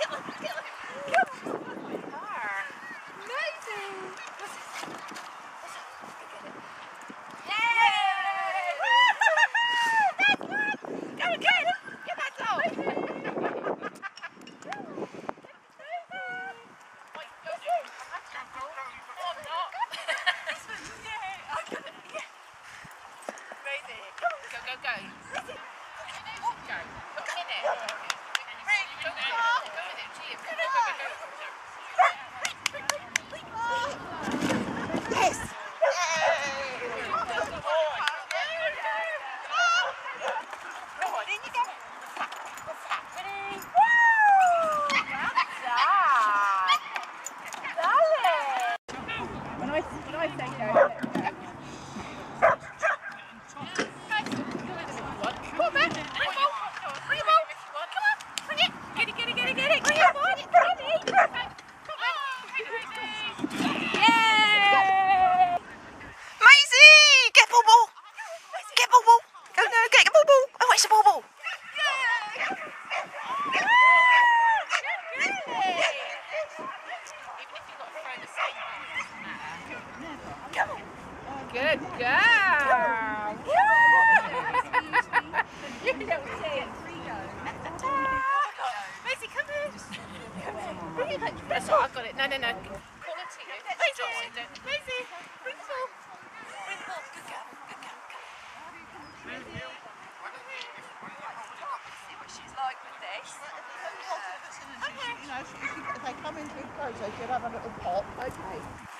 look, look, look, look. Look at car. Amazing. Listen, listen, look at it. Yay! That's one. Go, get it. Get that dog. Go, go, go. Look at it. Go. Look at it. Nice, nice. Good girl. you little thing. Maisie, come here. Come here. Bring it like, that's all, I got it. No, no, no. Call it to you. Maisie, Maisie, bring the ball. Bring the ball. Good girl. Good girl. Good girl. Maisie. Okay. You know, if, if, if they come in too close, they should have a little pop. Okay.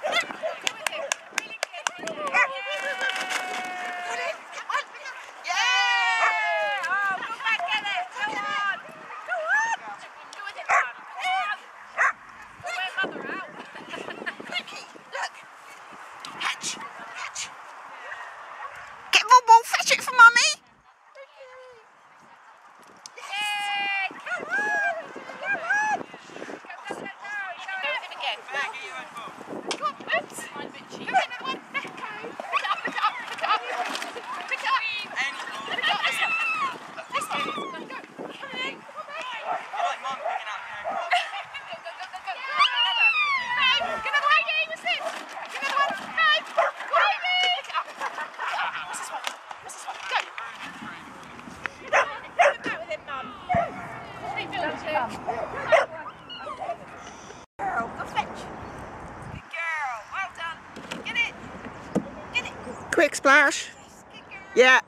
Come. quick splash. Yeah.